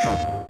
Helo's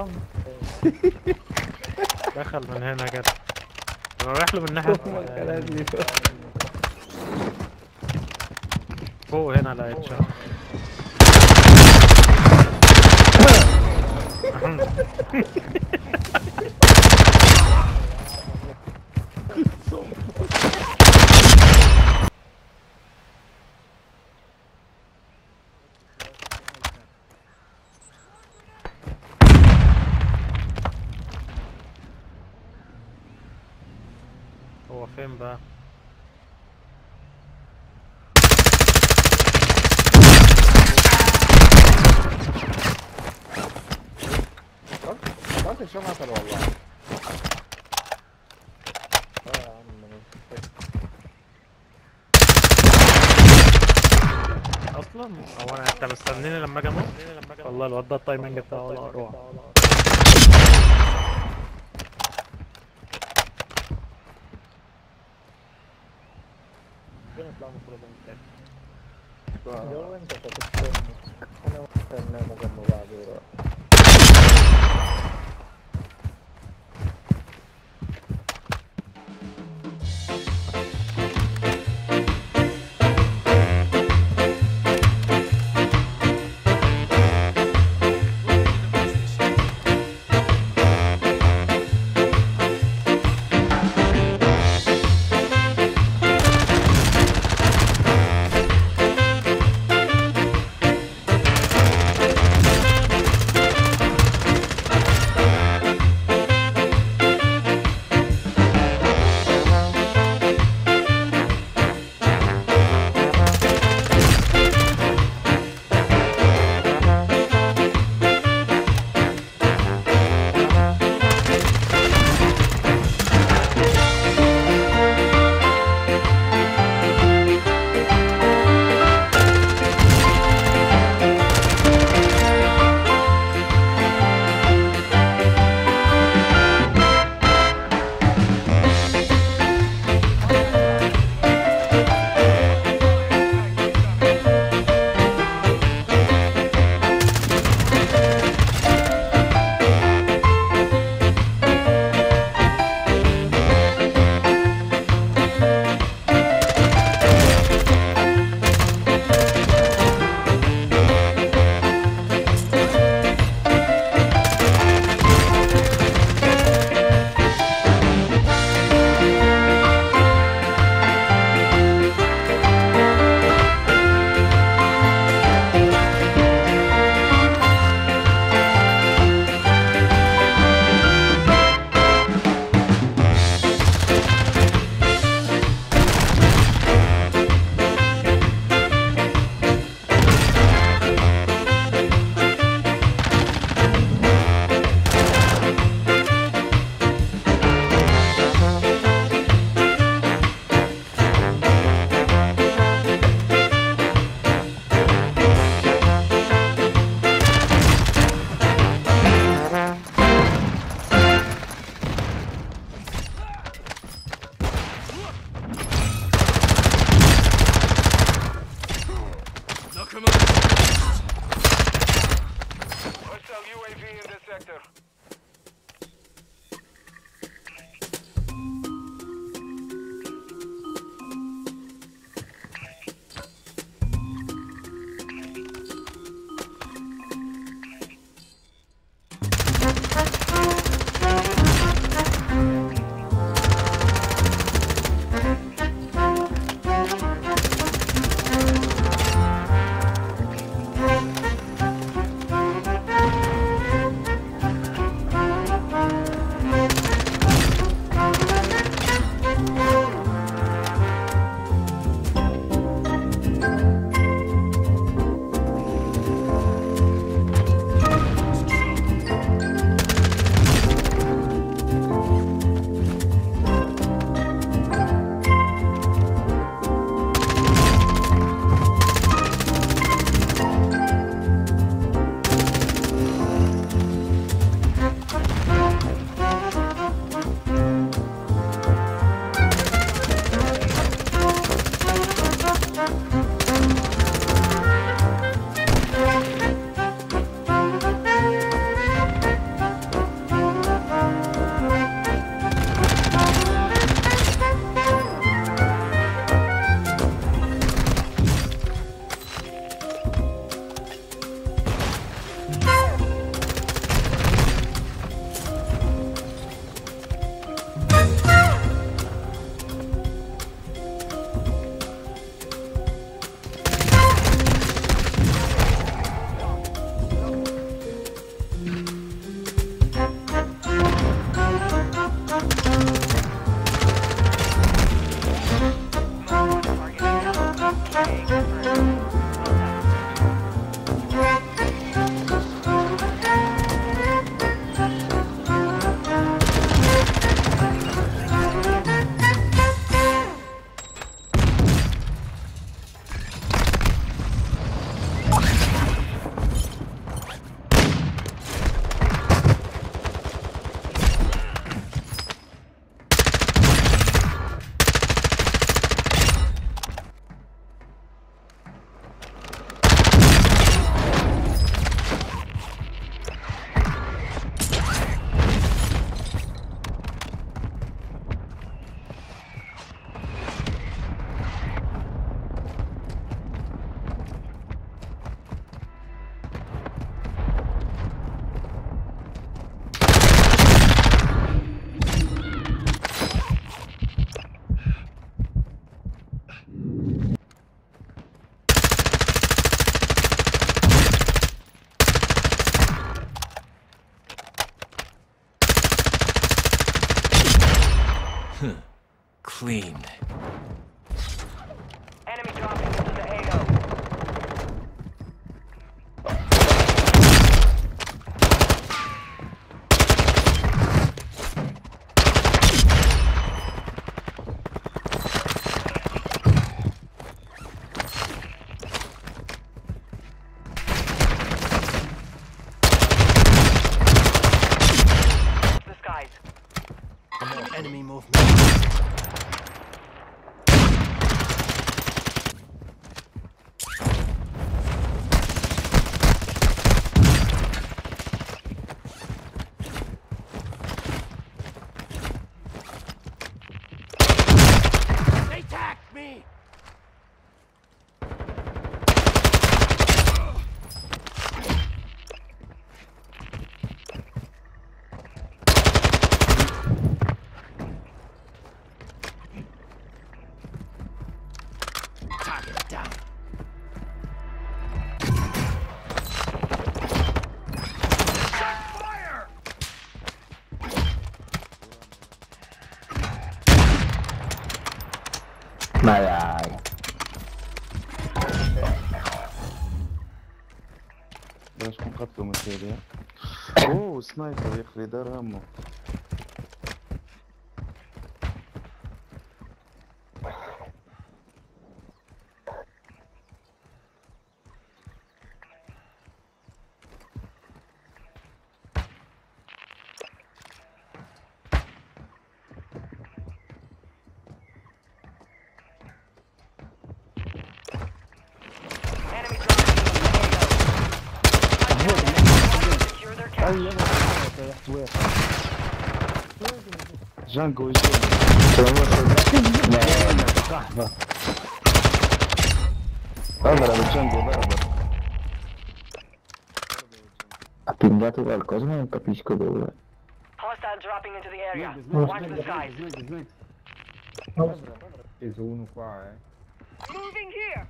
دخل من هنا كده أنا رايح له من ناحية فوق هنا لقيت شهر هو فين بقى؟ بس الشغل عسل والله. أصلا؟ هو أنا أنت مستنيني لما أجي أموت؟ والله الواد ده التايمنج بتاعه ولا أروح lang ng promoter. Gawin ka sa tukso. Ano ang tanda mo ganun? снайпер, я хледараму. Oh, yeah. left where? Jungle is there. Guarda la jungle, guarda. Ha pingato qualcosa ma non capisco dove. Hostile dropping into the area. Watch the side. Preso uno qua, eh. Moving here.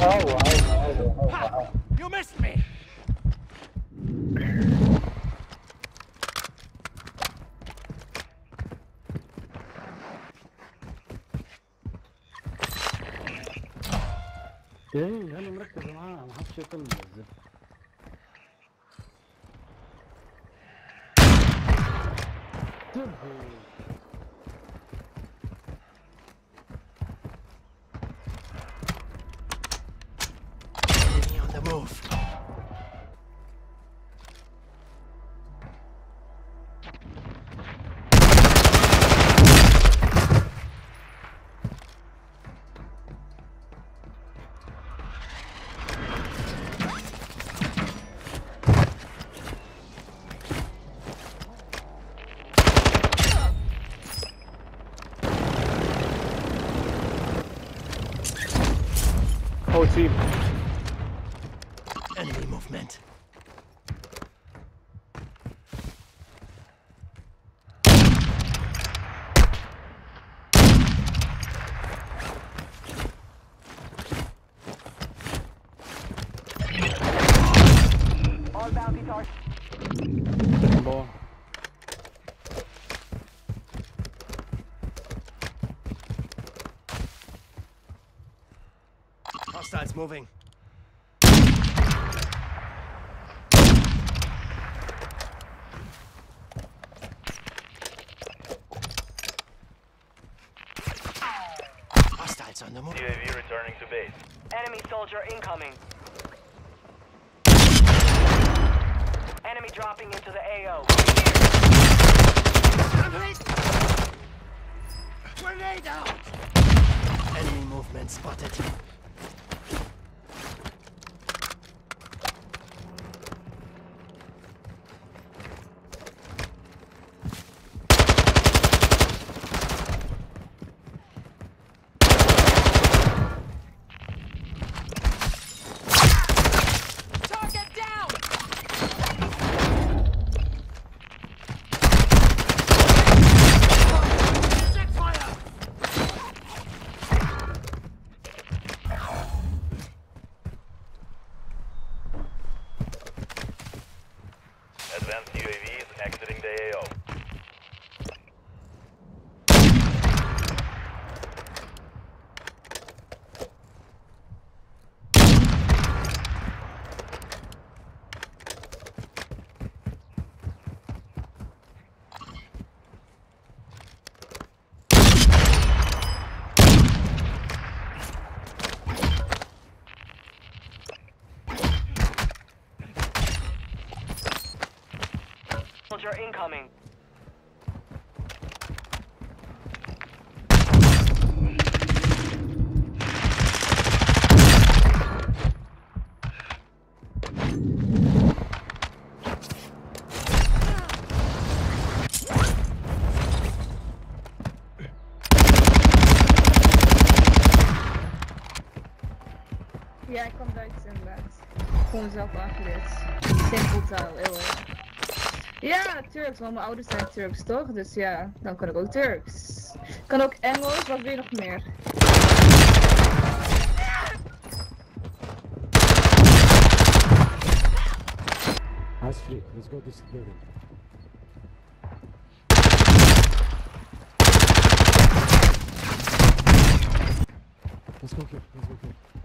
Oh, oh, oh, oh, oh. Ha! You missed me. إيه أنا مركز معاه ما حدش يطلع الزفت. Enemy moving. Hostiles on the move. UAV returning to base. Enemy soldier incoming. Enemy dropping into the AO. Grenade out! Enemy movement spotted. Soldier incoming. Ja, ik kan Duits inderdaad. Gewoon zelf aangeleerd. Simpel taal, heel. Ja, Turks, want mijn ouders zijn Turks toch? Dus ja, dan kan ik ook Turks. Kan ook Engels, wat wil je nog meer? House free. Let's go this building. Let's go here. Let's go here.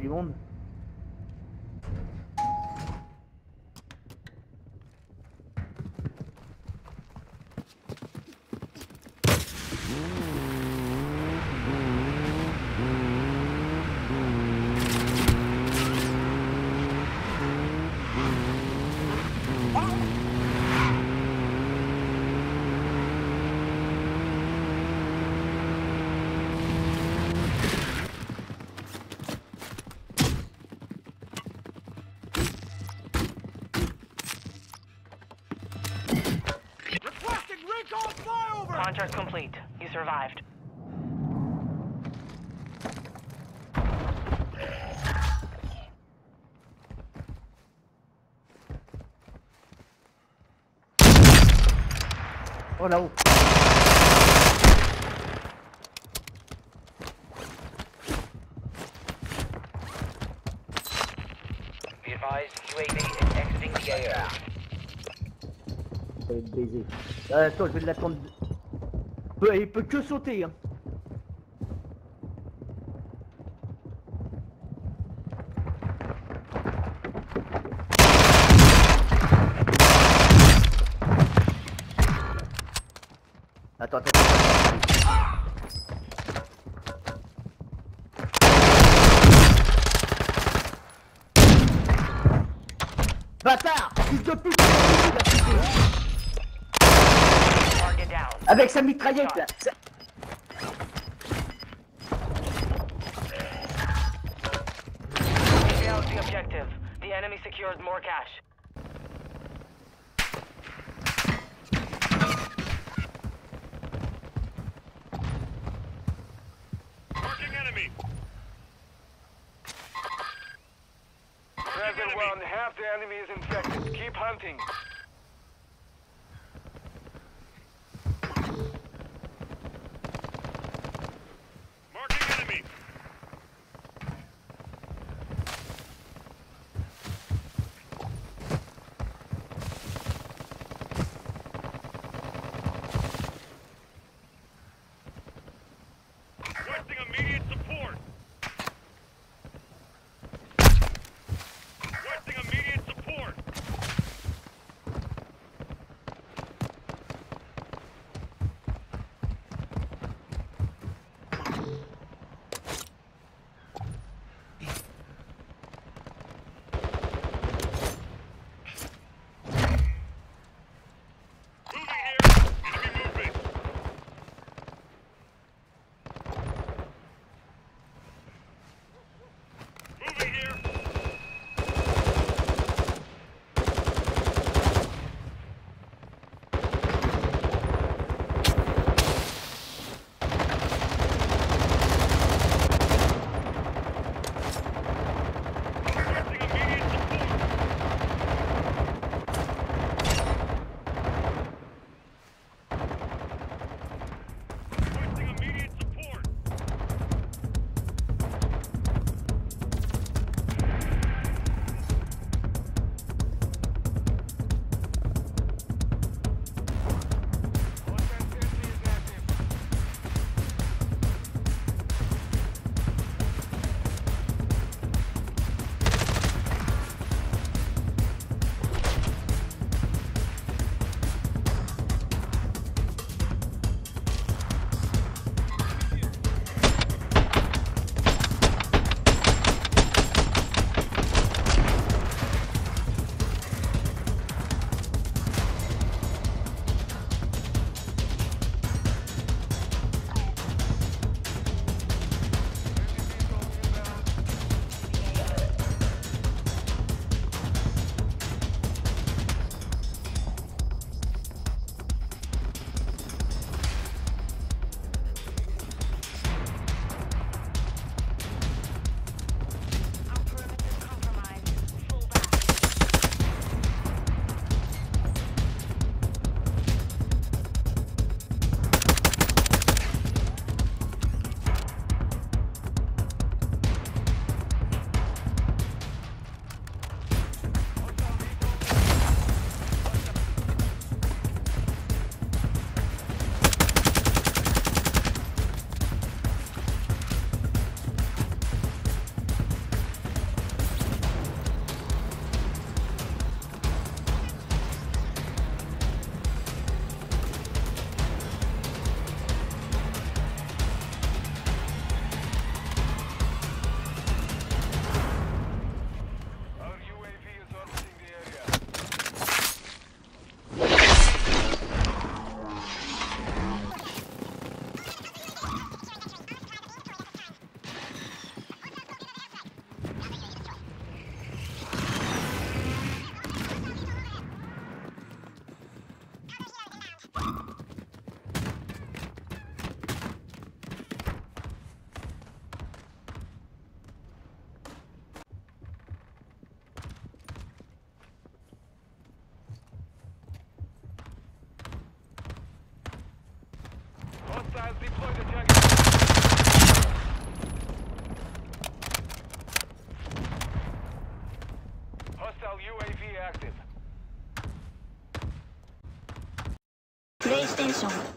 que Oh là-haut. Ça va être baisé. Euh, attends, je vais l'attendre. Il peut que sauter. Hein. Avec sa mitraillette là Ça- Failed the objective. The enemy secured more cash. Marking enemy. Present one, half the enemy is infected. Keep hunting. ステーション